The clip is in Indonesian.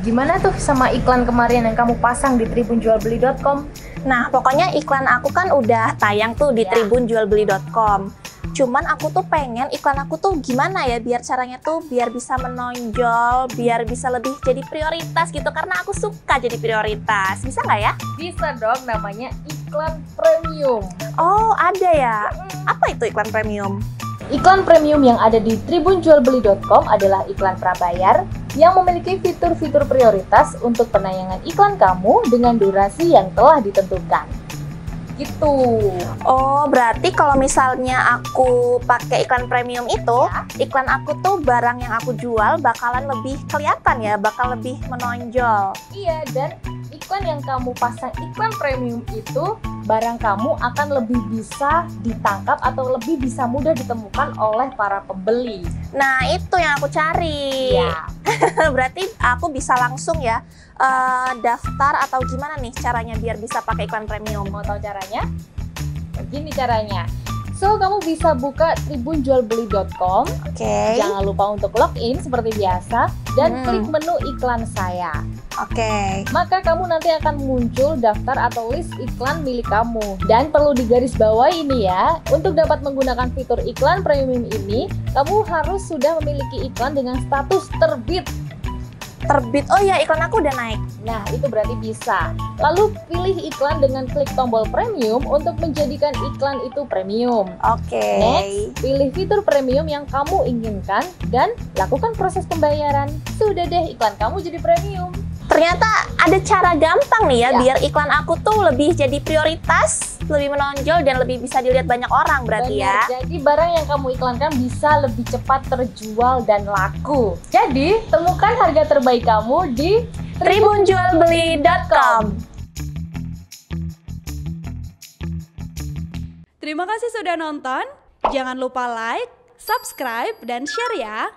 Gimana tuh sama iklan kemarin yang kamu pasang di tribunjualbeli.com? Nah, pokoknya iklan aku kan udah tayang tuh di Ya. tribunjualbeli.com. Cuman aku tuh pengen iklan aku tuh gimana ya biar caranya tuh biar bisa menonjol, biar bisa lebih jadi prioritas gitu karena aku suka jadi prioritas. Bisa nggak ya? Bisa dong namanya iklan premium. Oh, ada ya. Apa itu iklan premium? Iklan premium yang ada di tribunjualbeli.com adalah iklan prabayar yang memiliki fitur-fitur prioritas untuk penayangan iklan kamu dengan durasi yang telah ditentukan. Gitu. Oh, berarti kalau misalnya aku pakai iklan premium itu, iklan aku tuh barang yang aku jual bakalan lebih kelihatan ya, bakal lebih menonjol. Iya, dan iklan yang kamu pasang iklan premium itu barang kamu akan lebih bisa ditangkap atau lebih bisa mudah ditemukan oleh para pembeli. Nah, itu yang aku cari. Iya. berarti aku bisa langsung ya eh, daftar atau gimana nih caranya biar bisa pakai iklan premium? Mau tahu caranya? Begini caranya. So, kamu bisa buka tribunjualbeli.com. Oke. Jangan lupa untuk login seperti biasa dan Hmm. klik menu iklan saya. Oke. Maka kamu nanti akan muncul daftar atau list iklan milik kamu. Dan perlu digarisbawahi ini ya, untuk dapat menggunakan fitur iklan premium ini, kamu harus sudah memiliki iklan dengan status terbit. Terbit. Oh ya, iklan aku udah naik. Nah, itu berarti bisa. Lalu pilih iklan dengan klik tombol premium untuk menjadikan iklan itu premium. Oke. Next, pilih fitur premium yang kamu inginkan dan lakukan proses pembayaran. Sudah deh, iklan kamu jadi premium. Ternyata ada cara gampang nih ya, Ya. biar iklan aku tuh lebih jadi prioritas, lebih menonjol dan lebih bisa dilihat banyak orang berarti ya. Benar, Jadi barang yang kamu iklankan bisa lebih cepat terjual dan laku. Jadi, temukan harga terbaik kamu di tribunjualbeli.com. Terima kasih sudah nonton. Jangan lupa like, subscribe, dan share ya.